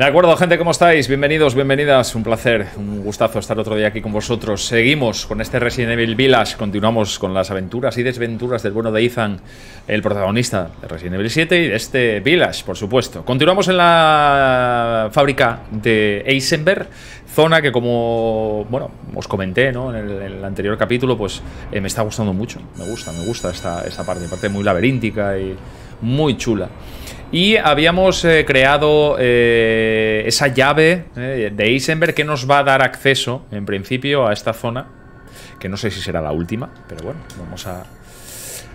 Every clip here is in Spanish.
De acuerdo, gente, ¿cómo estáis? Bienvenidos, bienvenidas. Un placer, un gustazo estar otro día aquí con vosotros. Seguimos con este Resident Evil Village. Continuamos con las aventuras y desventuras del bueno de Ethan, el protagonista de Resident Evil 7 y de este Village, por supuesto. Continuamos en la fábrica de Eisenberg, zona que como, bueno, os comenté ¿no? en, el, anterior capítulo, pues eh, me está gustando mucho. Me gusta, me gusta esta, esta parte, parte muy laberíntica y muy chula. Y habíamos eh, creado eh, esa llave eh, de Eisenberg que nos va a dar acceso, en principio, a esta zona. Que no sé si será la última, pero bueno, vamos a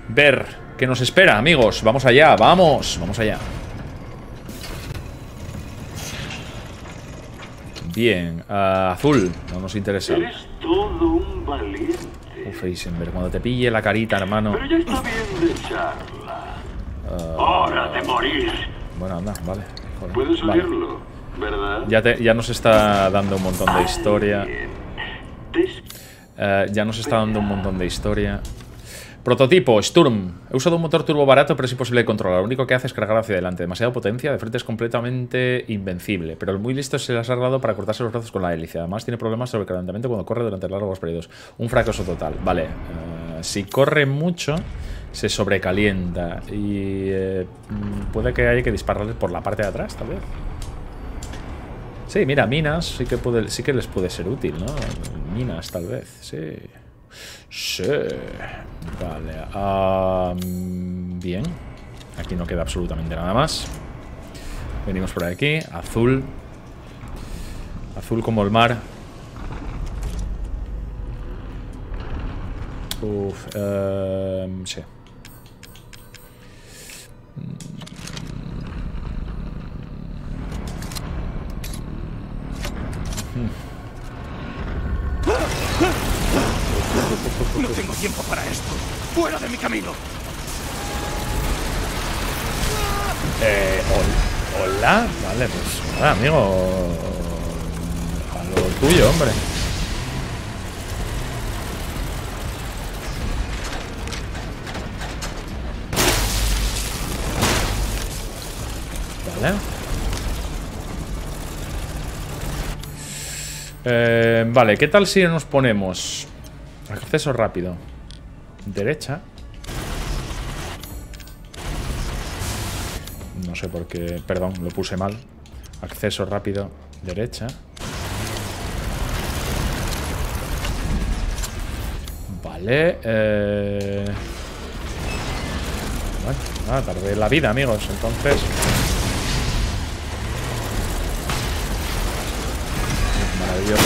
ver qué nos espera, amigos. Vamos allá, vamos, vamos allá. Bien, azul, no nos interesa. Eres todo un valiente. Uf, Eisenberg, cuando te pille la carita, hermano. Pero ya está bien de charla. ¡Hora de morir! Bueno, anda, vale. Joder, Puedes vale. oírlo, ¿verdad? Ya, te- ya nos está dando un montón de historia. Eh, ya nos está dando un montón de historia. Prototipo, Sturm. He usado un motor turbo barato, pero es imposible de controlar. Lo único que hace es cargar hacia adelante. Demasiada potencia, de frente es completamente invencible. Pero el muy listo se las ha dado para cortarse los brazos con la hélice. Además, tiene problemas sobre calentamiento cuando corre durante largos periodos. Un fracaso total. Vale. eh, si corre mucho, se sobrecalienta. Y eh, puede que haya que dispararle por la parte de atrás, tal vez. Sí, mira, minas sí que, sí que les puede ser útil, ¿no? Minas, tal vez, sí. Sí. Vale. bien. Aquí no queda absolutamente nada más. Venimos por aquí. Azul. Azul como el mar. Uf. em, sí. No tengo tiempo para esto. ¡Fuera de mi camino! Eh, hol- hola. Vale, pues nada, amigo. A lo tuyo, hombre. Vale. Eh, vale, ¿qué tal si nos ponemos acceso rápido? Derecha. No sé por qué. Perdón, lo puse mal. Acceso rápido, derecha. Vale. Eh... Bueno, tardé la vida, amigos. Entonces. Maravilloso.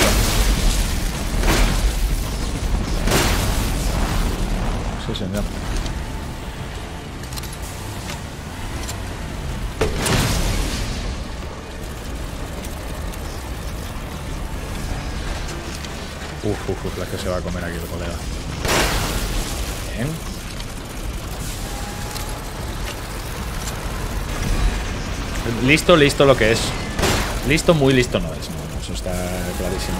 Sí, señor. Uf, uf, uf, la que se va a comer aquí el colega. Bien. Listo, listo lo que es. Listo, muy listo no es. Eso está clarísimo.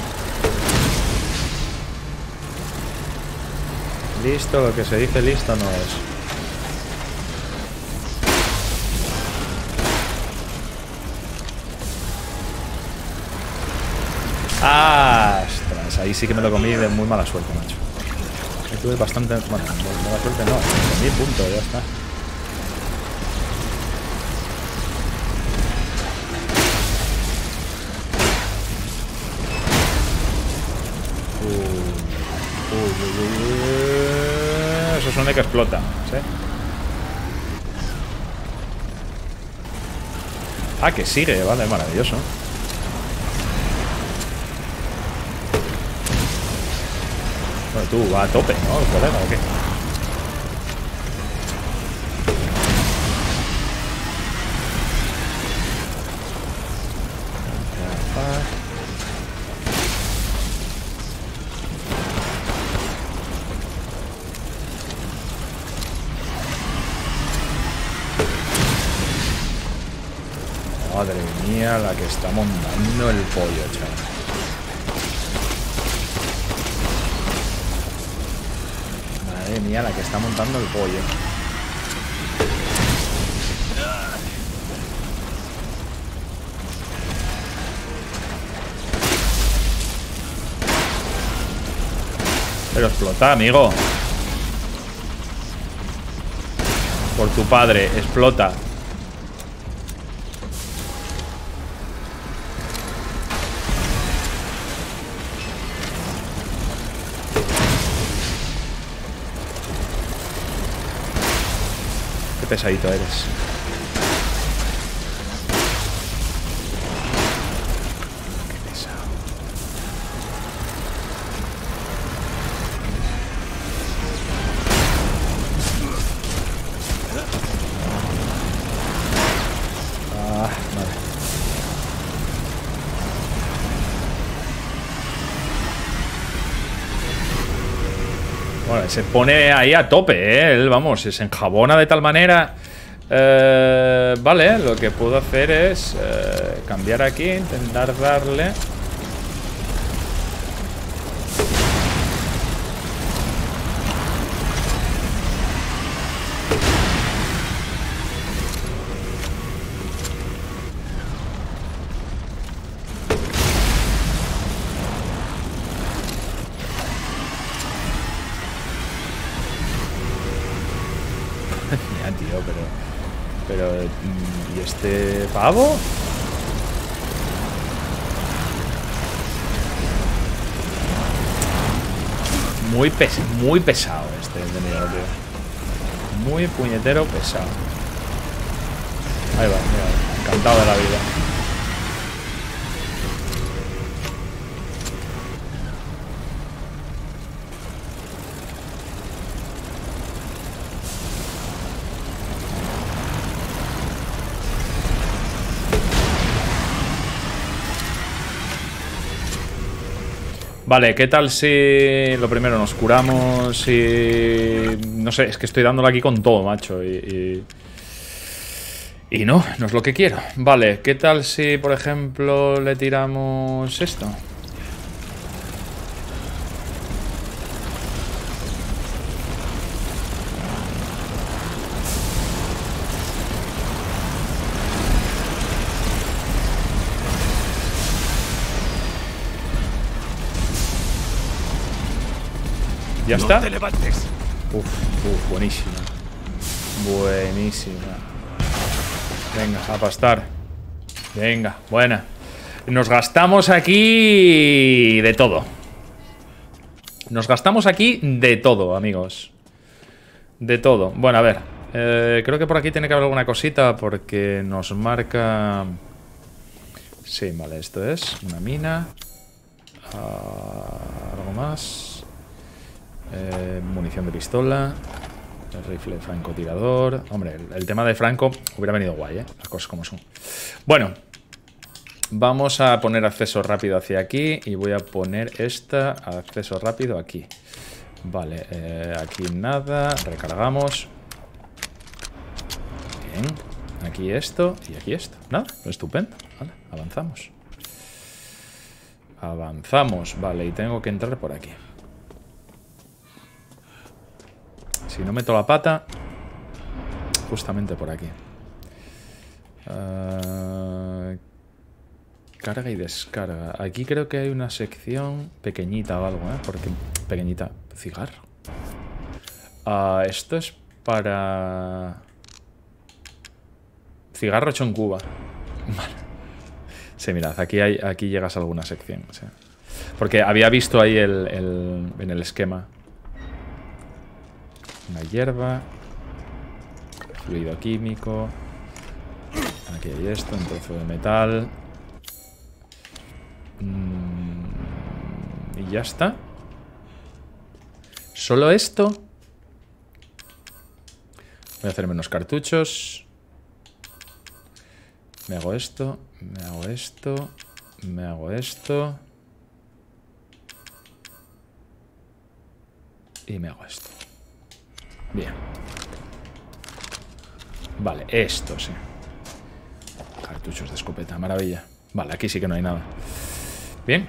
Listo, lo que se dice listo no es. ¡Ah! Ahí sí que me lo comí de muy mala suerte, macho. Tuve bastante... Mala suerte no. Comí punto, ya está. Que explota, ¿sí? Ah, que sigue, vale, maravilloso. Bueno, tú, va a tope, ¿no? El colega, ¿o qué? Madre mía, la que está montando el pollo, chaval. Madre mía, la que está montando el pollo. Pero explota, amigo. Por tu padre, explota. Pesadito eres. Se pone ahí a tope, ¿eh? Él, vamos, se enjabona de tal manera. Eh, vale, lo que puedo hacer es eh, cambiar aquí, intentar darle... pavo? Muy, pes muy pesado este enemigo, tío. Muy puñetero pesado. Ahí va, mira, encantado de la vida. Vale, ¿qué tal si lo primero nos curamos y... No sé, es que estoy dándole aquí con todo, macho, y... Y, y no, no es lo que quiero. Vale, ¿qué tal si, por ejemplo, le tiramos esto? ¿Ya no está? te levantes. Uf, uf, buenísima. Buenísima. Venga, a pastar. Venga, buena. Nos gastamos aquí de todo. Nos gastamos aquí de todo, amigos. De todo. Bueno, a ver. eh, creo que por aquí tiene que haber alguna cosita porque nos marca... Sí, vale, esto es una mina. Ah, algo más. Eh, munición de pistola. El rifle francotirador. Hombre, el, tema de Franco hubiera venido guay, ¿eh? Las cosas como son. Bueno. Vamos a poner acceso rápido hacia aquí. Y voy a poner esta acceso rápido aquí. Vale, eh, aquí nada. Recargamos. Bien. Aquí esto y aquí esto. Nada, estupendo. Vale, avanzamos. Avanzamos. Vale, y tengo que entrar por aquí. Si no meto la pata, justamente por aquí. Ah, carga y descarga. Aquí creo que hay una sección pequeñita o algo, ¿eh? Porque pequeñita. Cigarro. Ah, esto es para... Cigarro hecho en Cuba. Vale. Sí, mirad, aquí, hay, aquí llegas a alguna sección. Porque había visto ahí el- en el esquema. Una hierba. Fluido químico. Aquí hay esto, un trozo de metal. Mm, y ya está. Solo esto. Voy a hacer menos cartuchos. Me hago esto, me hago esto, me hago esto. Y me hago esto. Bien. Vale, esto sí. Cartuchos de escopeta, maravilla. Vale, aquí sí que no hay nada. Bien.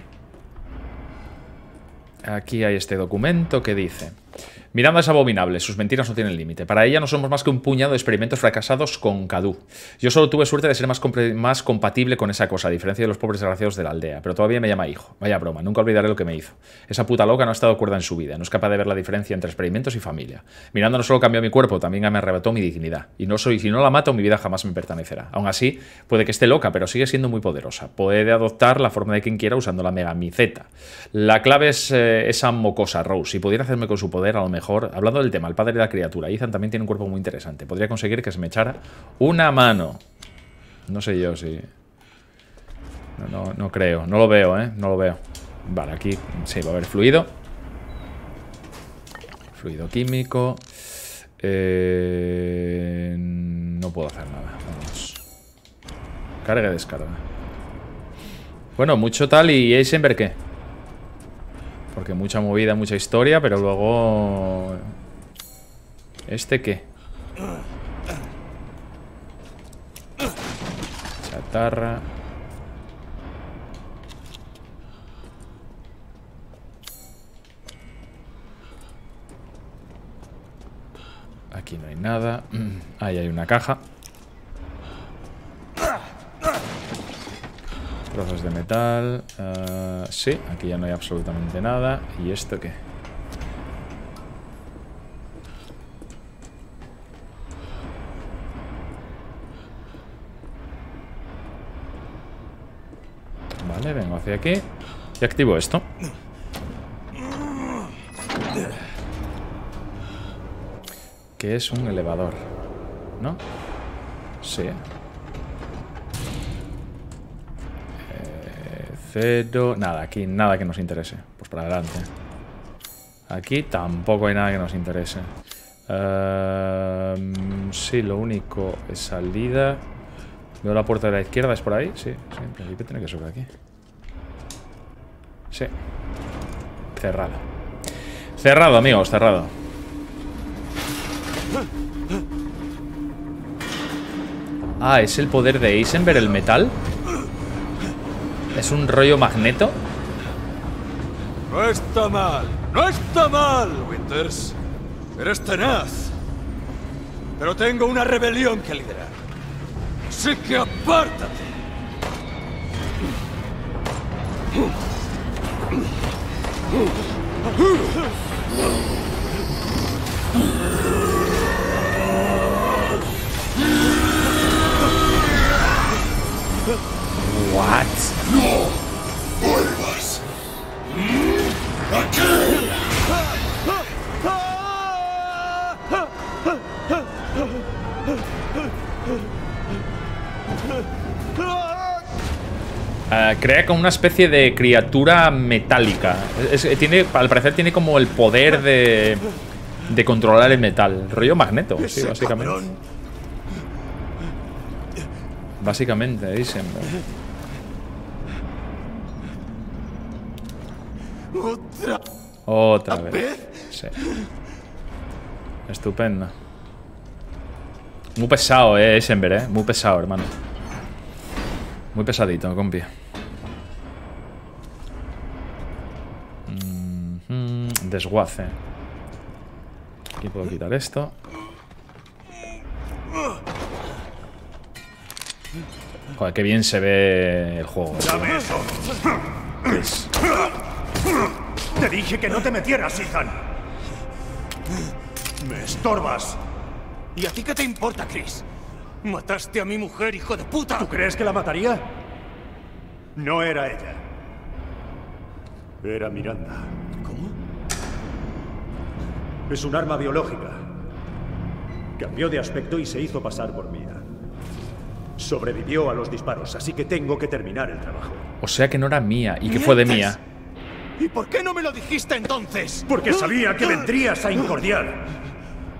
Aquí hay este documento que dice... Miranda es abominable, sus mentiras no tienen límite. Para ella no somos más que un puñado de experimentos fracasados con Cadu. Yo solo tuve suerte de ser más, compatible con esa cosa, a diferencia de los pobres desgraciados de la aldea, pero todavía me llama hijo. Vaya broma, nunca olvidaré lo que me hizo. Esa puta loca no ha estado cuerda en su vida, no es capaz de ver la diferencia entre experimentos y familia. Miranda no solo cambió mi cuerpo, también me arrebató mi dignidad. Y no soy, si no la mato, mi vida jamás me pertenecerá. Aún así, puede que esté loca, pero sigue siendo muy poderosa. Puede adoptar la forma de quien quiera usando la megamiceta. La clave es eh, esa mocosa, Rose. Si pudiera hacerme con su poder, a lo mejor, hablando del tema, el padre de la criatura. Ethan también tiene un cuerpo muy interesante. Podría conseguir que se me echara una mano. No sé yo si... No, no, creo. No lo veo, ¿eh? No lo veo. Vale, aquí sí, va a haber fluido. Fluido químico. Eh, no puedo hacer nada. Vamos. Carga y descarga. Bueno, mucho tal y Eisenberg, ¿qué? Porque mucha movida, mucha historia, pero luego ¿Este qué? Chatarra. Aquí no hay nada. Ahí hay una caja. Trozos de metal. Uh, sí, aquí ya no hay absolutamente nada. ¿Y esto qué? Vale, vengo hacia aquí y activo esto. Que es un elevador, ¿no? Sí. Cero... Nada, aquí nada que nos interese. Pues para adelante. Aquí tampoco hay nada que nos interese. Uh, sí, lo único es salida. Veo la puerta de la izquierda, ¿es por ahí? Sí, sí, en principio tiene que por aquí. Sí. Cerrado. Cerrado, amigos, cerrado. Ah, ¿es el poder de Eisenberg el metal? ¿Es un rollo magneto? No está mal, no está mal, Winters. Eres tenaz. Pero tengo una rebelión que liderar. Así que apártate. What? No vuelvas. Aquí. Uh, crea como una especie de criatura metálica. Es, tiene, al parecer tiene como el poder de, de controlar el metal. Rollo magneto, sí, básicamente. Básicamente, dicen. ¿Otra, Otra vez. Sí. Estupendo. Muy pesado, eh, Eisenberg, eh. Muy pesado, hermano. Muy pesadito, compi. desguace. Aquí puedo quitar esto. Joder, qué bien se ve el juego. Dame eso. Te dije que no te metieras, Ethan. Me estorbas. ¿Y a ti qué te importa, Chris? Mataste a mi mujer, hijo de puta. ¿Tú crees que la mataría? No era ella. Era Miranda. ¿Cómo? Es un arma biológica. Cambió de aspecto y se hizo pasar por mía. Sobrevivió a los disparos, así que tengo que terminar el trabajo. O sea que no era mía y que fue de mía. ¿Y por qué no me lo dijiste entonces? Porque sabía que vendrías a incordiar.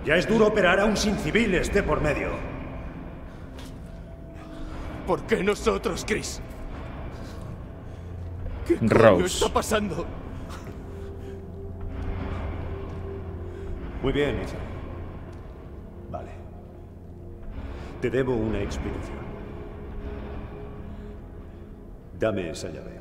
Ya es duro operar aún sin civiles de por medio. ¿Por qué nosotros, Chris? ¿Qué Rose. está pasando? Muy bien, Ethan. Vale. Te debo una explicación. Dame esa llave.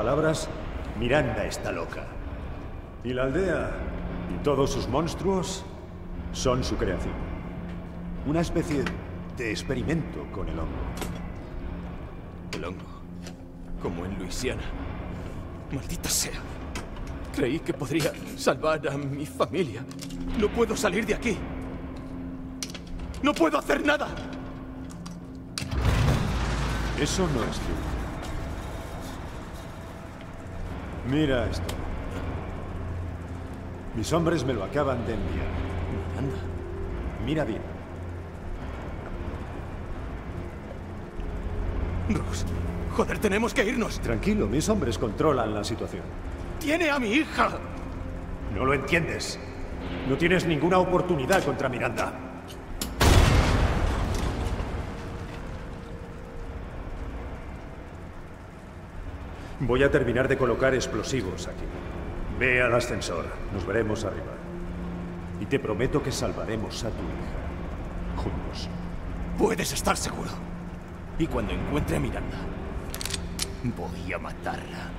Palabras, Miranda está loca. Y la aldea y todos sus monstruos son su creación. Una especie de experimento con el hongo. El hongo. Como en Luisiana. Maldita sea. Creí que podría salvar a mi familia. No puedo salir de aquí. No puedo hacer nada. Eso no es cierto. Mira esto. Mis hombres me lo acaban de enviar. Anda. Mira bien. Rose. Joder, tenemos que irnos. Tranquilo, mis hombres controlan la situación. Tiene a mi hija. No lo entiendes. No tienes ninguna oportunidad contra Miranda. Voy a terminar de colocar explosivos aquí. Ve al ascensor. Nos veremos arriba. Y te prometo que salvaremos a tu hija. Juntos. Puedes estar seguro. Y cuando encuentre a Miranda, voy a matarla.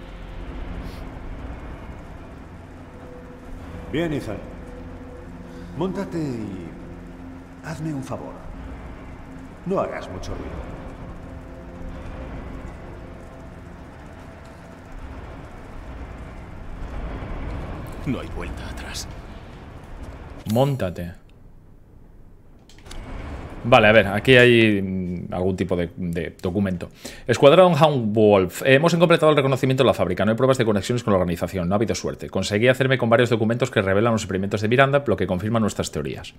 Bien, Ethan. Móntate y... Hazme un favor. No hagas mucho ruido. No hay vuelta atrás. Móntate. Vale, a ver, aquí hay mm, algún tipo de, documento. Escuadrón Hound Wolf. Eh, hemos completado el reconocimiento de la fábrica. No hay pruebas de conexiones con la organización. No ha habido suerte. Conseguí hacerme con varios documentos que revelan los experimentos de Miranda, lo que confirma nuestras teorías.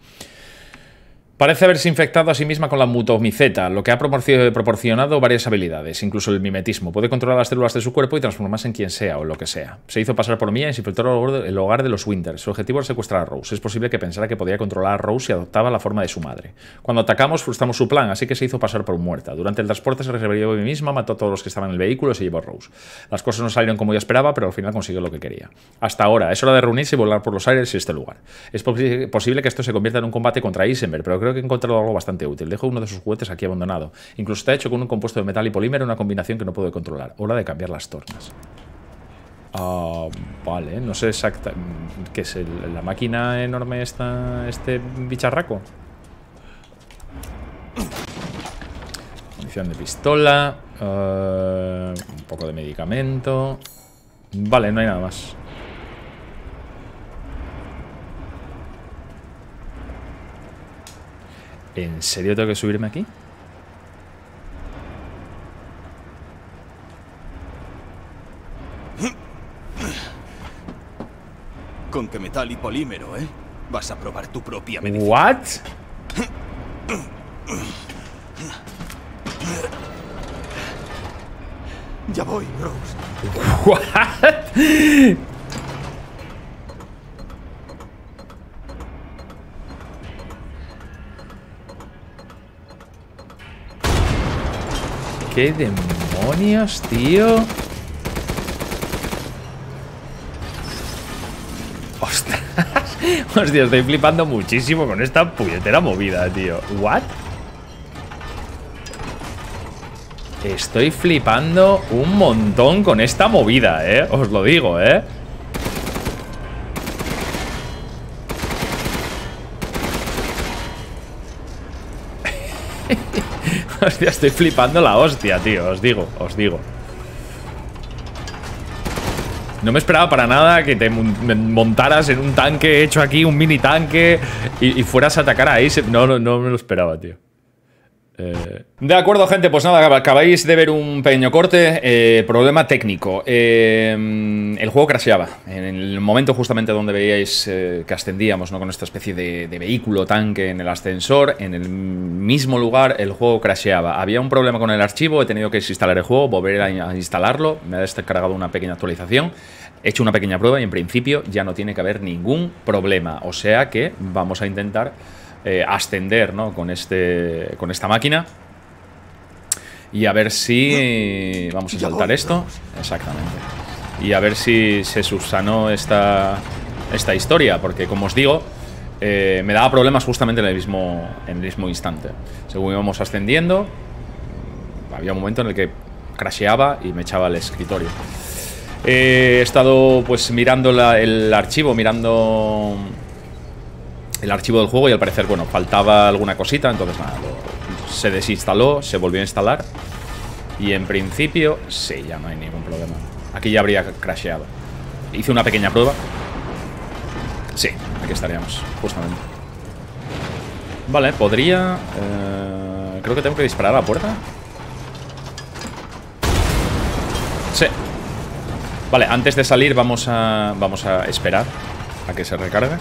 Parece haberse infectado a sí misma con la mutomiceta, lo que ha proporcio- proporcionado varias habilidades, incluso el mimetismo. Puede controlar las células de su cuerpo y transformarse en quien sea o lo que sea. Se hizo pasar por mí y se infiltró el hogar de- los Winters. Su objetivo era secuestrar a Rose. Es posible que pensara que podía controlar a Rose si adoptaba la forma de su madre. Cuando atacamos, frustramos su plan, así que se hizo pasar por muerta. Durante el transporte se rebelió a mí misma, mató a todos los que estaban en el vehículo y se llevó a Rose. Las cosas no salieron como yo esperaba, pero al final consiguió lo que quería. Hasta ahora, es hora de reunirse y volar por los aires y este lugar. Es posi- posible que esto se convierta en un combate contra Eisenberg, pero creo que he encontrado algo bastante útil. Dejo uno de sus juguetes aquí abandonado. Incluso está hecho con un compuesto de metal y polímero, una combinación que no puedo controlar. Hora de cambiar las tornas. Ah, vale, no sé exacta. ¿Qué es la máquina enorme esta, este bicharraco? Munición de pistola. eh, un poco de medicamento. Vale, no hay nada más. ¿En serio tengo que subirme aquí? Con que metal y polímero, ¿eh? Vas a probar tu propia medicina. ¿What? Ya voy, Rose. ¿What? ¿Qué demonios, tío? ¡Ostras! Hostia, estoy flipando muchísimo con esta puñetera movida, tío. ¿What? Estoy flipando un montón con esta movida, ¿eh? Os lo digo, ¿eh? Hostia, estoy flipando la hostia, tío. Os digo, os digo. No me esperaba para nada que te montaras en un tanque hecho aquí, un mini tanque, y, y fueras a atacar a Ace. No, no, no me lo esperaba, tío. Eh, De acuerdo, gente, pues nada, acabáis de ver un pequeño corte. eh, problema técnico. Eh, el juego crasheaba. En el momento justamente donde veíais eh, que ascendíamos ¿no? con esta especie de, de vehículo tanque en el ascensor, en el mismo lugar el juego crasheaba. Había un problema con el archivo, he tenido que desinstalar el juego, volver a, instalarlo, me ha descargado una pequeña actualización. He hecho una pequeña prueba y en principio ya no tiene que haber ningún problema. O sea que vamos a intentar eh, ascender ¿no? con, este, con esta máquina. Y a ver si... Vamos a saltar esto. Exactamente. Y a ver si se subsanó esta, esta historia. Porque como os digo, eh, me daba problemas justamente en el, mismo, en el mismo instante. Según íbamos ascendiendo, había un momento en el que crasheaba y me echaba al escritorio. he estado pues mirando el archivo, mirando el archivo del juego y al parecer, bueno, faltaba alguna cosita, entonces nada, se desinstaló, se volvió a instalar y en principio, sí, ya no hay ningún problema. Aquí ya habría crasheado. Hice una pequeña prueba. Sí, aquí estaríamos, justamente. Vale, podría... Eh, creo que tengo que disparar a la puerta. Sí. Vale, antes de salir vamos a, vamos a esperar a que se recargue.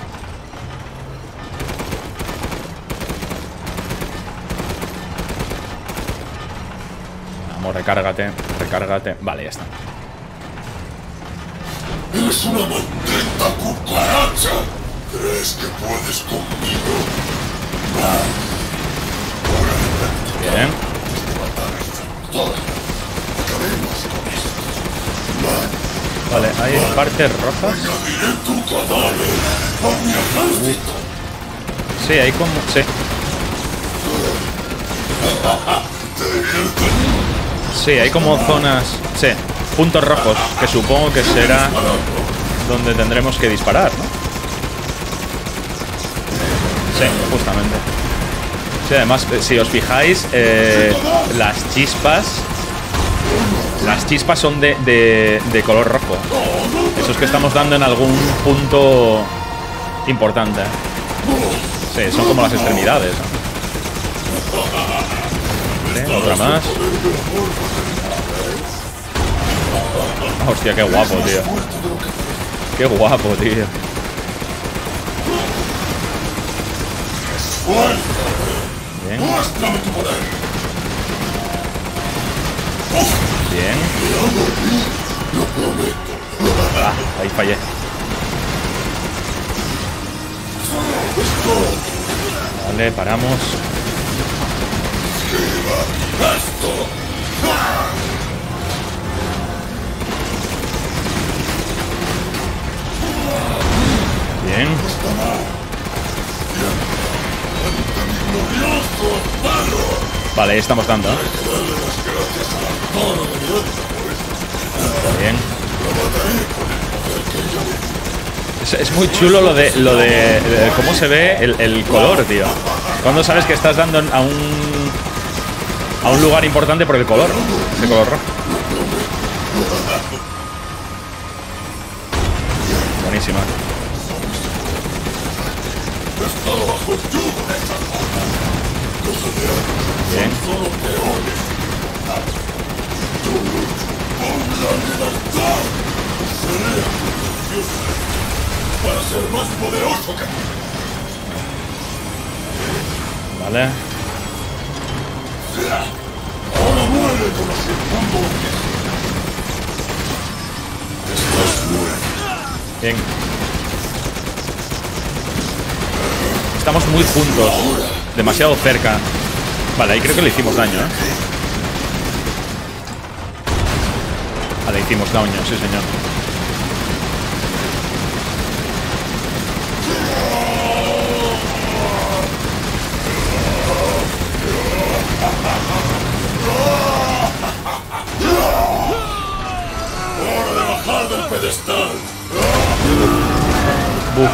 Recárgate, recárgate. Vale, ya está. ¡Es una maldita cucaracha! ¿Crees que puedes conmigo? Bien. Vale, hay partes rojas. Sí, hay como... Sí. Sí, hay como zonas... Sí, puntos rojos, que supongo que será donde tendremos que disparar, ¿no? Sí, justamente. Sí, además, eh, si os fijáis, eh, las chispas... Las chispas son de, de, de color rojo. Esos que estamos dando en algún punto importante. Sí, son como las extremidades. Vale, otra más. Hostia, qué guapo, tío. Qué guapo, tío. Bien. Bien. Ah, ahí fallé. Vale, paramos. Bien. Vale, estamos dando. ¿eh? Bien. Es, es muy chulo lo de lo de, de cómo se ve el, el color, tío. Cuando sabes que estás dando a un a un lugar importante por el color, ese color rojo. Buenísima. Bien. Para ser más poderoso. Vale. Estamos muy juntos. Demasiado cerca. Vale, ahí creo que le hicimos daño, ¿eh? Vale, hicimos daño, sí señor. Pedestal! Buf.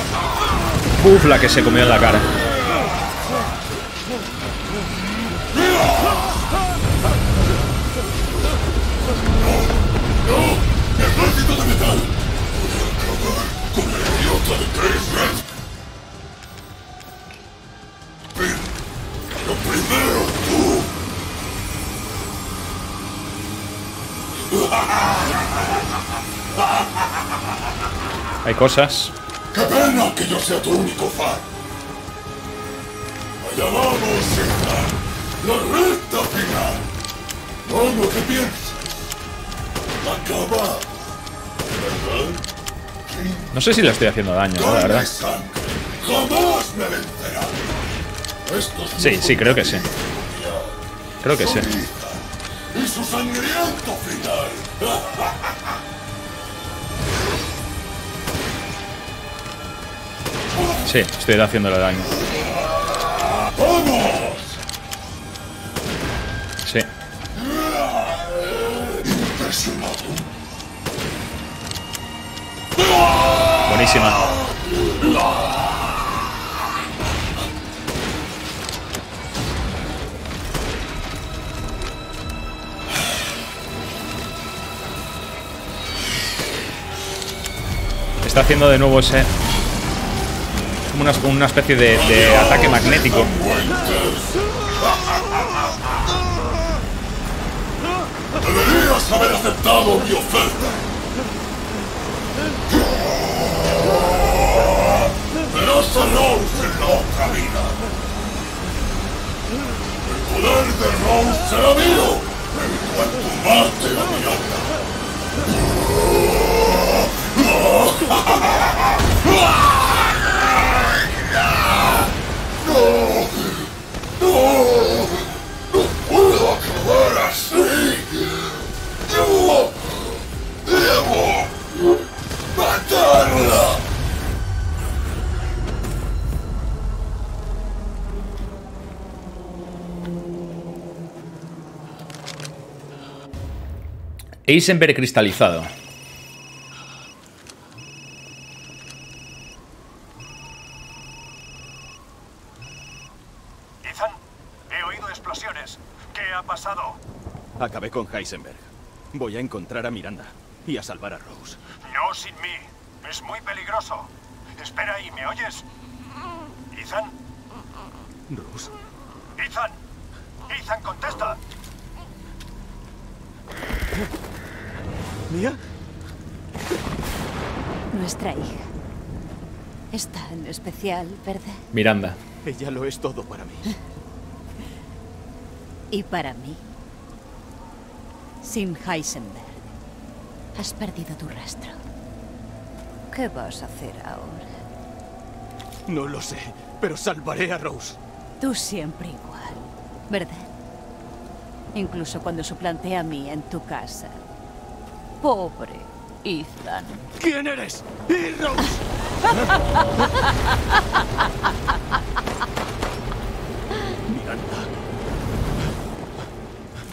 Buf la que se comió en la cara. Primero tú. Hay cosas. ¡Qué pena que yo sea tu único fan! Allá vamos, César. La recta final. Bueno, ¿qué piensas? Acaba. ¿Verdad? No sé si le estoy haciendo daño, ¿no? la Carne verdad. Jamás me vencerán. Estos Sí, sí, creo que sí. Creo que sí. Y su sangriento final. Sí, estoy haciéndole daño. Sí. Buenísima. Está haciendo de nuevo ese como una, una especie de, de ataque magnético. Deberías haber aceptado mi oferta. Verás a Rose en la otra vida. El poder de Rose será mío Eisenberg cristalizado. Ethan, he oído explosiones. ¿Qué ha pasado? Acabé con Heisenberg. Voy a encontrar a Miranda y a salvar a Rose. No sin mí. Es muy peligroso. Espera ahí, ¿me oyes? Ethan, ¿Rose? Ethan. Ethan, contesta. ¿Mía? Nuestra hija. Es tan especial, ¿verdad? Miranda. Ella lo es todo para mí. Y para mí. Sin Heisenberg. Has perdido tu rastro. ¿Qué vas a hacer ahora? No lo sé, pero salvaré a Rose. Tú siempre igual, ¿verdad? Incluso cuando suplanté a mí en tu casa. Pobre Ethan. ¿Quién eres? ¡Y Rose! Miranda.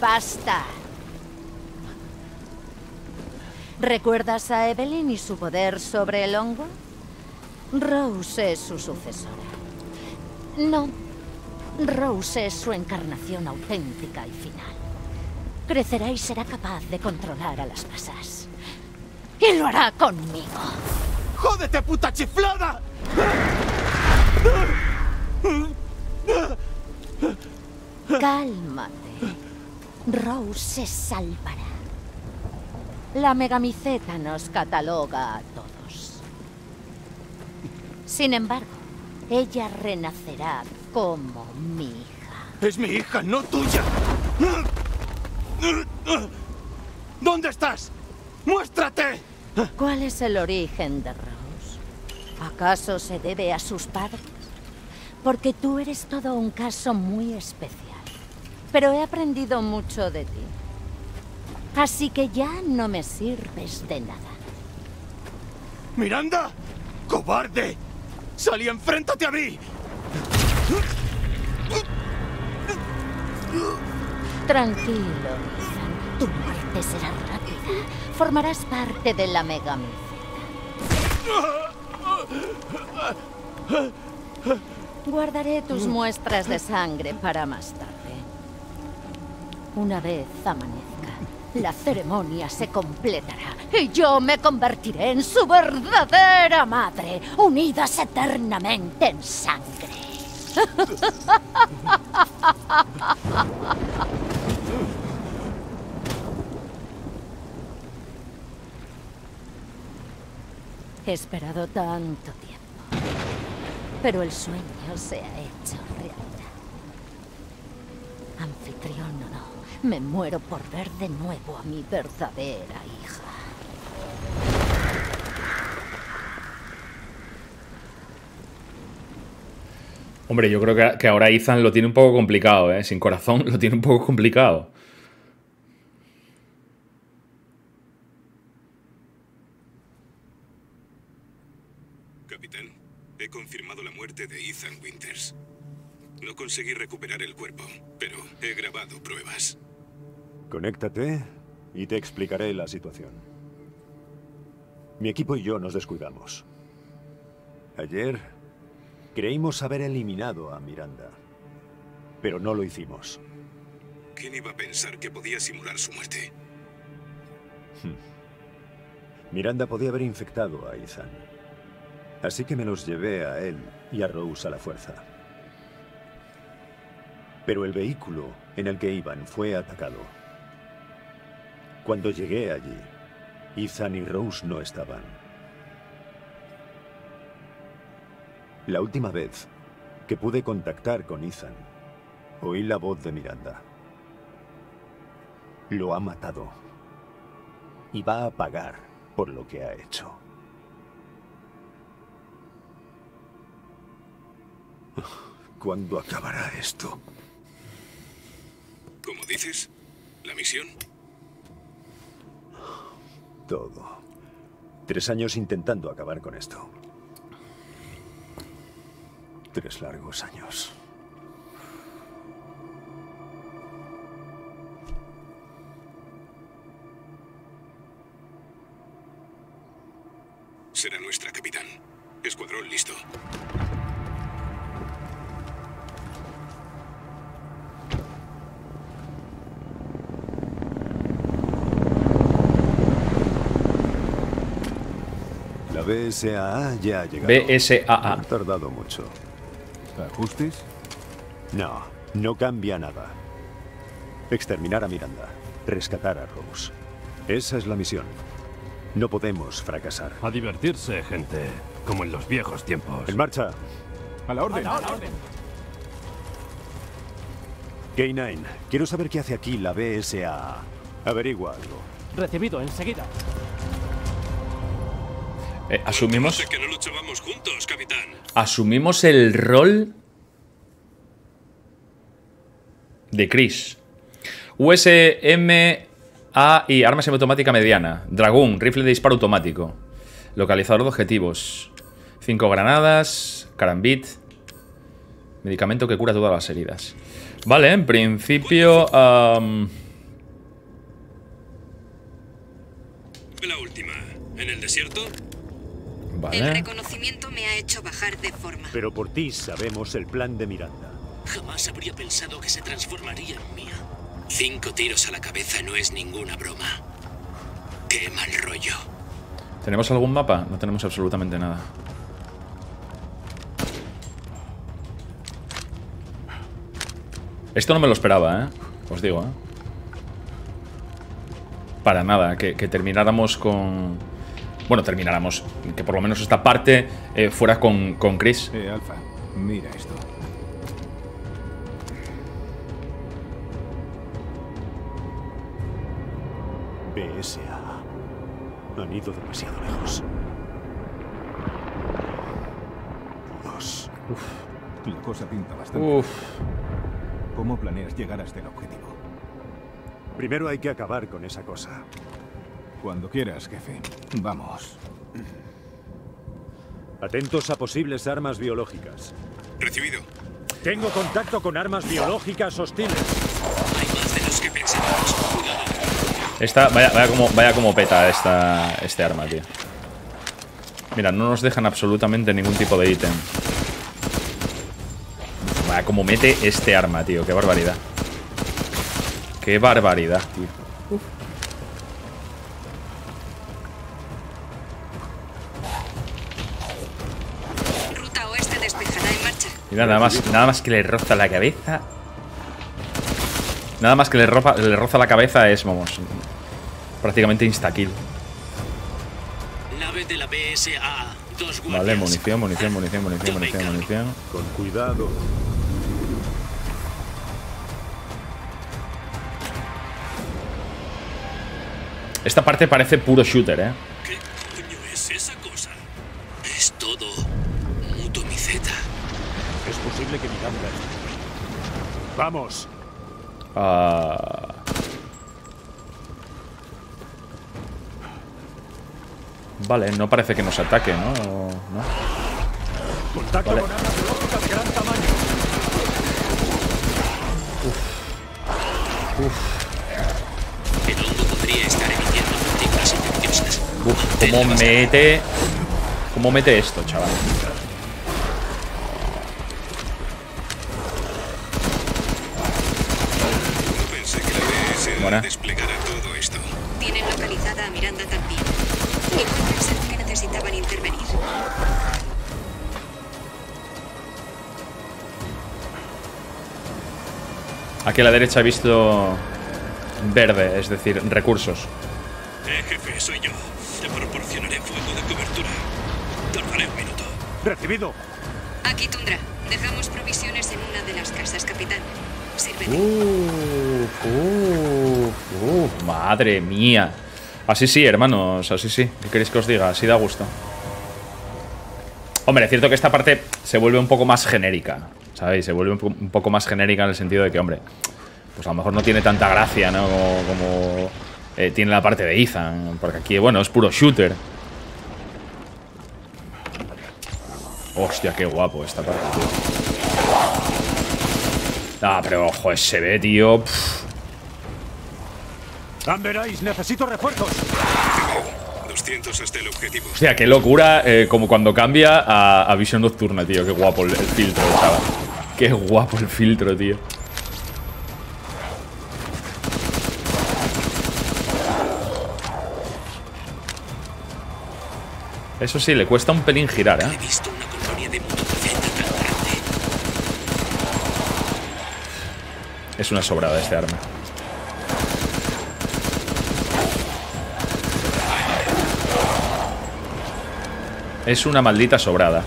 Basta. ¿Recuerdas a Evelyn y su poder sobre el hongo? Rose es su sucesora. No. Rose es su encarnación auténtica y final. Crecerá y será capaz de controlar a las masas. Y lo hará conmigo. ¡Jódete, puta chiflada! Cálmate. Rose se salvará. La megamiceta nos cataloga a todos. Sin embargo, ella renacerá como mi hija. Es mi hija, no tuya. ¿Dónde estás? ¡Muéstrate! ¿Cuál es el origen de Rose? ¿Acaso se debe a sus padres? Porque tú eres todo un caso muy especial. Pero he aprendido mucho de ti. Así que ya no me sirves de nada. ¡Miranda! ¡Cobarde! ¡Salí, enfréntate a mí! Tranquilo, Ethan. Tu muerte será rápida. Formarás parte de la megamiceta. Guardaré tus muestras de sangre para más tarde. Una vez amanezca, la ceremonia se completará y yo me convertiré en su verdadera madre, unidas eternamente en sangre. He esperado tanto tiempo, pero el sueño se ha hecho realidad. Anfitrión o no, me muero por ver de nuevo a mi verdadera hija. Hombre, yo creo que, que ahora Ethan lo tiene un poco complicado, ¿eh? Sin corazón lo tiene un poco complicado. Capitán, he confirmado la muerte de Ethan Winters. No conseguí recuperar el cuerpo, pero he grabado pruebas. Conéctate y te explicaré la situación. Mi equipo y yo nos descuidamos. Ayer creímos haber eliminado a Miranda, pero no lo hicimos. ¿Quién iba a pensar que podía simular su muerte? Miranda podía haber infectado a Ethan. Así que me los llevé a él y a Rose a la fuerza. Pero el vehículo en el que iban fue atacado. Cuando llegué allí, Ethan y Rose no estaban. La última vez que pude contactar con Ethan, oí la voz de Miranda. Lo ha matado. Y va a pagar por lo que ha hecho. ¿Cuándo acabará esto? ¿Cómo dices? ¿La misión? Todo. Tres años intentando acabar con esto. Tres largos años. Será nuestra, capitán. Escuadrón listo. La BSAA ya ha llegado. BSAA. Ha tardado mucho. ¿Ajustes? No, no cambia nada. Exterminar a Miranda. Rescatar a Rose. Esa es la misión. No podemos fracasar. A divertirse, gente. Como en los viejos tiempos. En marcha. A la orden. K9, quiero saber qué hace aquí la BSAA. Averigua algo. Recibido enseguida. Eh, asumimos, Sé que no luchábamos juntos, capitán. asumimos el rol de Chris. USM A y arma semiautomática mediana. Dragón, rifle de disparo automático. Localizador de objetivos. Cinco granadas. Carambit. Medicamento que cura todas las heridas. Vale, en principio. La última. ¿En el desierto? El vale. reconocimiento me ha hecho bajar de forma. Pero por ti sabemos el plan de Miranda. Jamás habría pensado que se transformaría en mía. Cinco tiros a la cabeza no es ninguna broma. Qué mal rollo. ¿Tenemos algún mapa? No tenemos absolutamente nada. Esto no me lo esperaba, ¿eh? Os digo, ¿eh? Para nada, que, que termináramos con... Bueno, termináramos. Que por lo menos esta parte eh, fuera con, con Chris. Eh, Alfa, mira esto. BSAA. Han ido demasiado lejos. Dios. La cosa pinta bastante. Uf. ¿Cómo planeas llegar hasta el objetivo? Primero hay que acabar con esa cosa. Cuando quieras, jefe. Vamos. Atentos a posibles armas biológicas. Recibido. Tengo contacto con armas biológicas hostiles. Hay más de los que pensábamos. Cuidado. Esta, vaya, vaya como, vaya como peta esta, este arma, tío. Mira, no nos dejan absolutamente ningún tipo de ítem. Vaya como mete este arma, tío. Qué barbaridad. Qué barbaridad, tío. Mira, nada más, nada más que le roza la cabeza. Nada más que le, roza, le roza la cabeza es, vamos, prácticamente insta-kill. Vale, munición, munición, munición, munición, munición, munición. Con cuidado. Esta parte parece puro shooter, ¿eh? Vamos. Ah. Vale, no parece que nos ataque, ¿no? ¿No? Contacto Vale. con armas de gran tamaño. El hongo podría estar emitiendo partículas infecciosas. Uf, ¿cómo mete. ¿Cómo mete esto, chaval? Aquí a la derecha he visto verde, es decir, recursos. Eh, jefe, soy yo. Te proporcionaré fuego de cobertura. Tardaré un minuto. Recibido. Aquí, Tundra. Dejamos provisiones en una de las casas, capitán. Sirve. Uh, uh, uh, madre mía. Así sí, hermanos, así sí. ¿Qué queréis que os diga? Así da gusto. Hombre, es cierto que esta parte se vuelve un poco más genérica. ¿Sabéis? Se vuelve un po- un poco más genérica en el sentido de que, hombre, pues a lo mejor no tiene tanta gracia, ¿no? Como, como, eh, tiene la parte de Ethan. Porque aquí, bueno, es puro shooter. Hostia, qué guapo esta parte, tío. Ah, pero ojo, se ve, tío. Amberais, necesito refuerzos. 200 hasta el objetivo. Hostia, qué locura, eh, como cuando cambia a, a visión nocturna, tío. Qué guapo el, el filtro, chaval. Qué guapo el filtro, tío. Eso sí, le cuesta un pelín girar, ¿eh? Es una sobrada este arma. Es una maldita sobrada.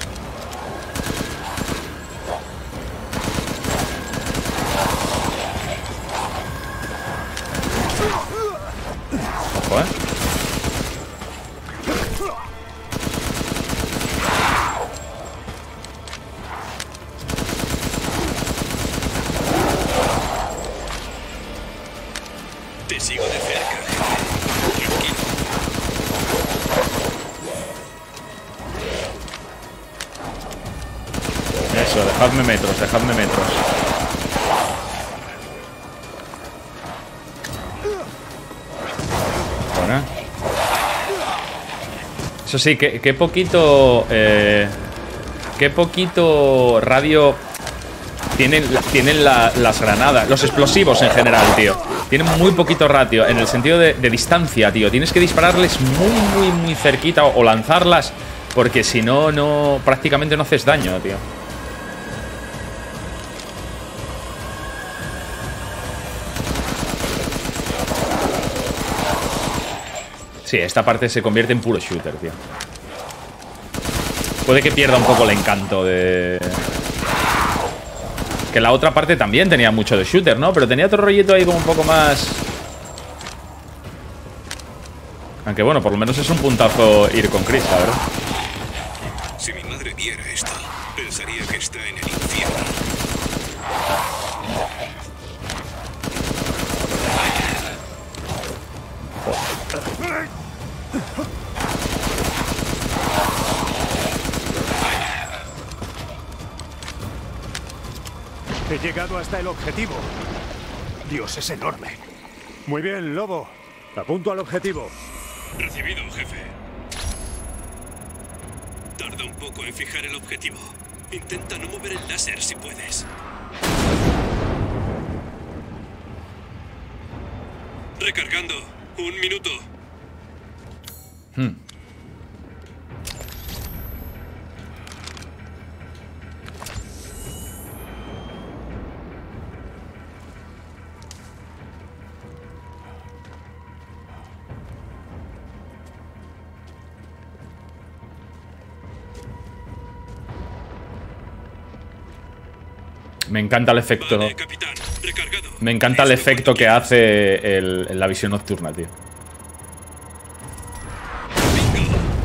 Sí, qué, poquito. eh, qué poquito radio tienen, tienen la- las granadas, los explosivos en general, tío. Tienen muy poquito ratio en el sentido de, de distancia, tío. Tienes que dispararles muy, muy, muy cerquita o, o lanzarlas porque si no, no, prácticamente no haces daño, tío. Sí, esta parte se convierte en puro shooter, tío. Puede que pierda un poco el encanto de... Que la otra parte también tenía mucho de shooter, ¿no? Pero tenía otro rollito ahí como un poco más... Aunque bueno, por lo menos es un puntazo ir con Chris, verdad. Si mi madre viera esto, pensaría que está en el infierno. He llegado hasta el objetivo. Dios, es enorme. Muy bien, Lobo. Apunto al objetivo. Recibido, jefe. Tarda un poco en fijar el objetivo. Intenta no mover el láser si puedes. Recargando. Un minuto. Hmm. Me encanta el efecto. Me encanta el efecto que hace el- la visión nocturna, tío.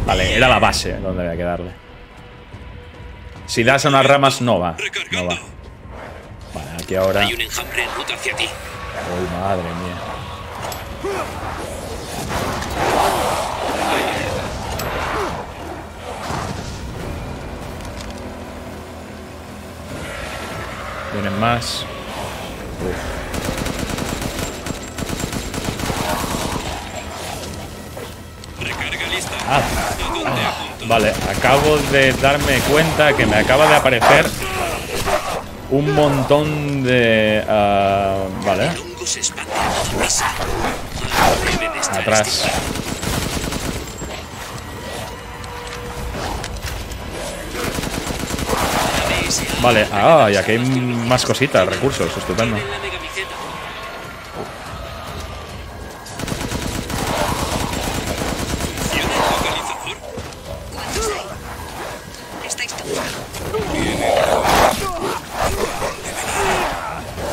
Vale, era la base donde había que darle. Si das a unas ramas, no va. No va. Vale, aquí ahora. Hay un enjambre en ruta hacia ti. Uy, madre mía. Vienen más. Uf. Ah, ah, vale, acabo de darme cuenta que me acaba de aparecer un montón de... ah, vale. Atrás. Vale, ah, y aquí hay más cositas, recursos, estupendo.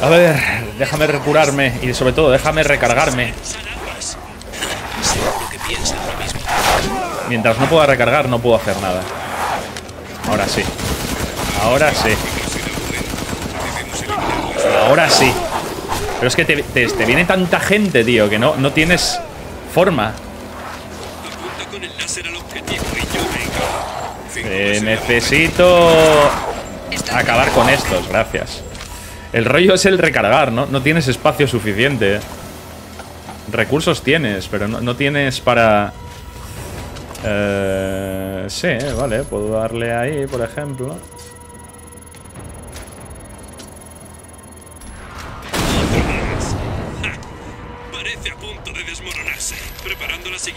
A ver, déjame recurarme y sobre todo déjame recargarme. Mientras no pueda recargar no puedo hacer nada. Ahora sí. Ahora sí. Ahora sí. Pero es que te, te- viene tanta gente, tío, que no, no tienes forma. Eh, necesito acabar con estos, gracias. El rollo es el recargar, ¿no? No tienes espacio suficiente. Recursos tienes, pero no, no tienes para... Eh, sí, vale, puedo darle ahí, por ejemplo.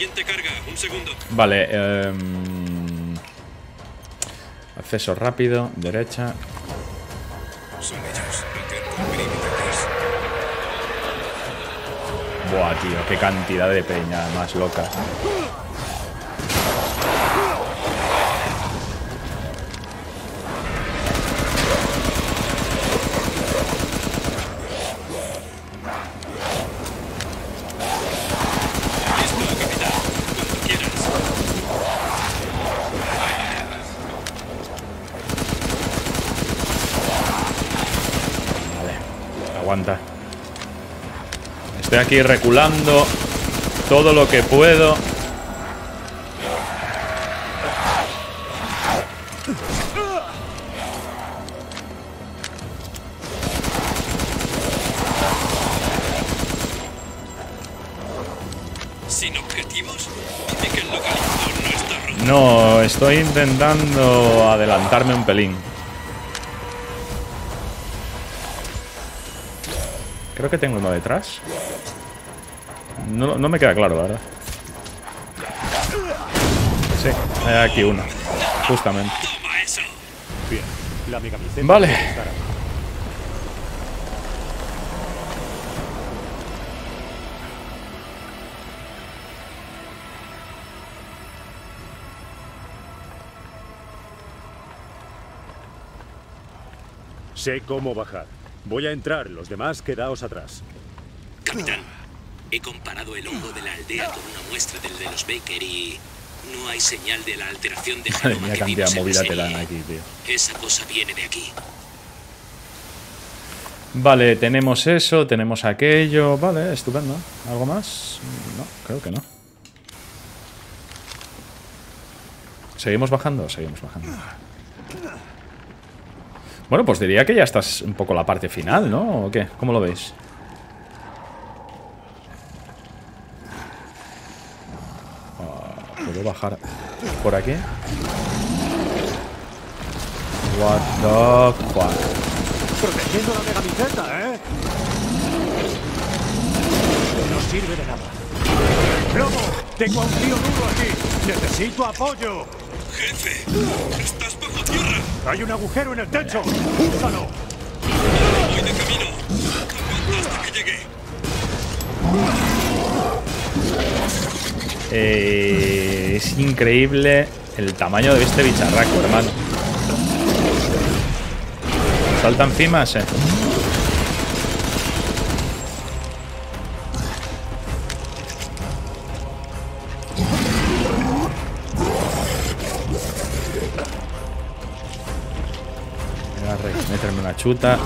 Siguiente carga. Un segundo. Vale, em, acceso rápido, derecha. Son ellos. Buah, tío, qué cantidad de peña más loca. Vale, aguanta. Estoy aquí reculando todo lo que puedo. Sin objetivos. Dime que el localizador no está roto. No, estoy intentando adelantarme un pelín. Creo que tengo uno detrás. No, no me queda claro, la verdad. Sí, hay aquí uno. Justamente. Bien, la Vale. Sé cómo bajar. Voy a entrar, los demás quedaos atrás. Capitán, he comparado el hongo de la aldea con una muestra del de los Baker y no hay señal de la alteración de Madre genoma mía, que vimos de en la serie. aquí, tío. Esa cosa viene de aquí. Vale, tenemos eso, tenemos aquello. Vale, estupendo. ¿Algo más? No, creo que no. ¿Seguimos bajando? Seguimos bajando. Bueno, pues diría que ya estás un poco la parte final, ¿no? ¿O qué? ¿Cómo lo veis? ¿Puedo bajar por aquí? What the fuck? Protegiendo la megamiseta, ¿eh? No sirve de nada. ¡Lobo! Tengo a un tío duro aquí. Necesito apoyo. Jefe, estás bajo tierra. Hay un agujero en el techo. ¡Úsalo! Voy de camino. Aguanta hasta que llegue. Eh, es increíble el tamaño de este bicharraco, hermano. ¿Salta encima? Una chuta.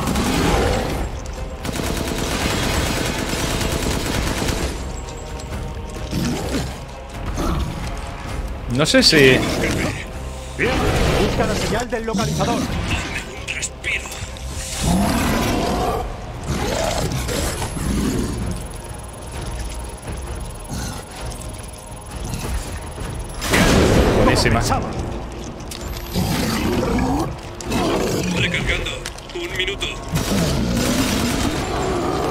No sé si... Bien, busca la señal del localizador. Buenísima. Recargando. Un minuto.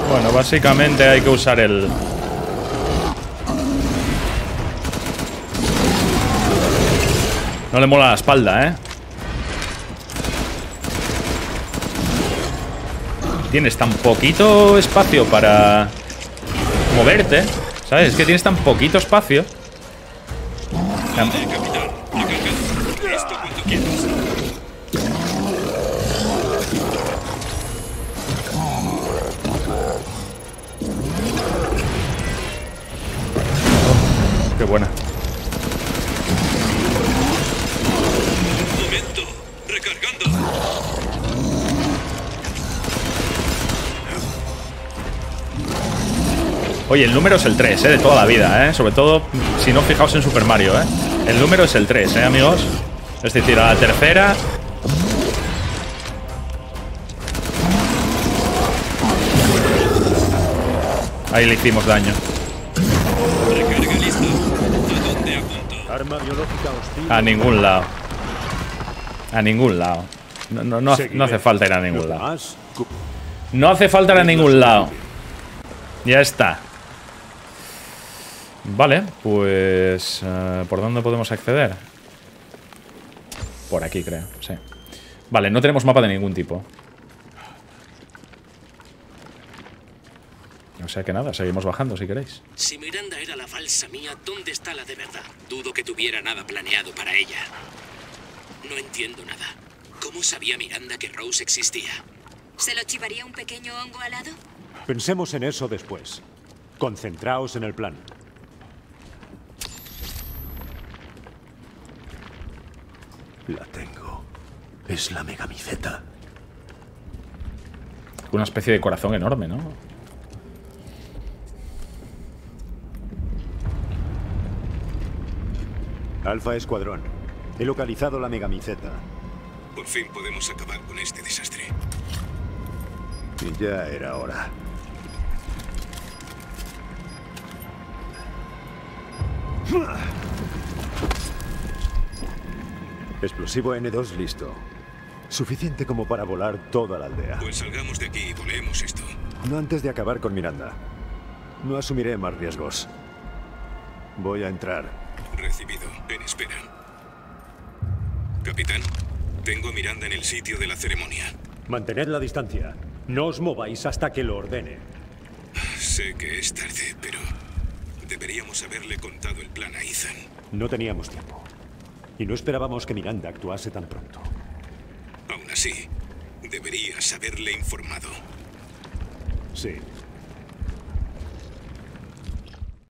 Bueno, básicamente hay que usar el... No le mola la espalda, ¿eh? tienes tan poquito espacio para moverte, ¿sabes? Es que tienes tan poquito espacio. Quieras. Qué buena. Oye, el número es el 3, ¿eh? De toda la vida, ¿eh? Sobre todo si no fijaos en Super Mario, ¿eh? El número es el 3, ¿eh, amigos? Es decir, a la tercera... Ahí le hicimos daño. ¿A ningún lado. A ningún lado. No, no, no, hace- no hace falta ir a ningún lado. No hace falta ir a ningún lado. Ya está. Vale, pues... eh, ¿Por dónde podemos acceder? Por aquí, creo, sí. Vale, no tenemos mapa de ningún tipo. O sea que nada, seguimos bajando si queréis. Si Miranda era la falsa mía, ¿dónde está la de verdad? Dudo que tuviera nada planeado para ella. No entiendo nada. ¿Cómo sabía Miranda que Rose existía? ¿Se lo chivaría un pequeño hongo alado? Pensemos en eso después. Concentraos en el plan. La tengo. Es la megamiceta. Una especie de corazón enorme, ¿no? Alfa Escuadrón. He localizado la megamiceta. Por fin podemos acabar con este desastre. Y ya era hora. Explosivo N2 listo. Suficiente como para volar toda la aldea. Pues salgamos de aquí y volemos esto. No antes de acabar con Miranda. No asumiré más riesgos. Voy a entrar. Recibido. En espera. Capitán, tengo a Miranda en el sitio de la ceremonia. Mantened la distancia. No os mováis hasta que lo ordene. Sé que es tarde, pero deberíamos haberle contado el plan a Ethan. No teníamos tiempo. Y no esperábamos que Miranda actuase tan pronto. Aún así, deberías haberle informado. Sí,